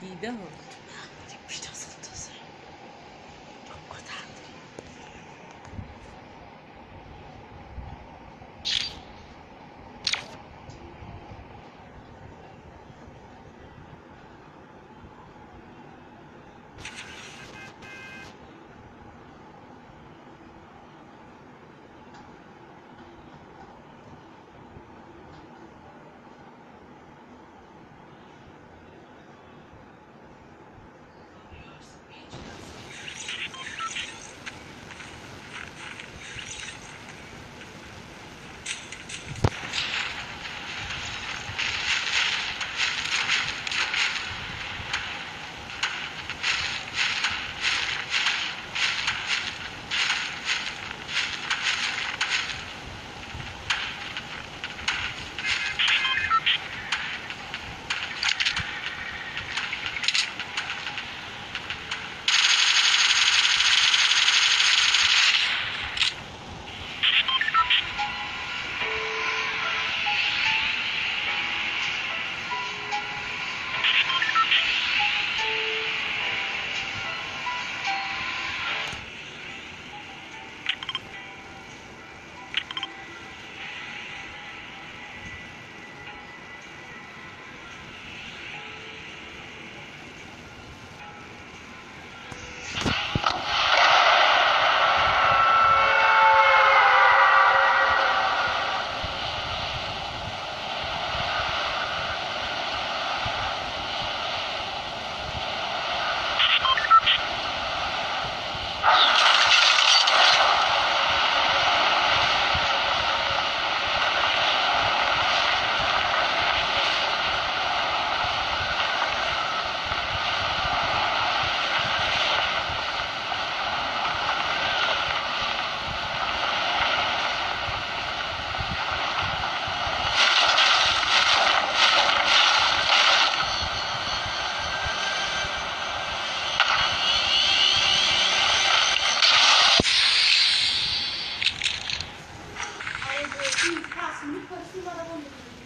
दीदा Ama parçalandı. Ben şimdi kötü de bu.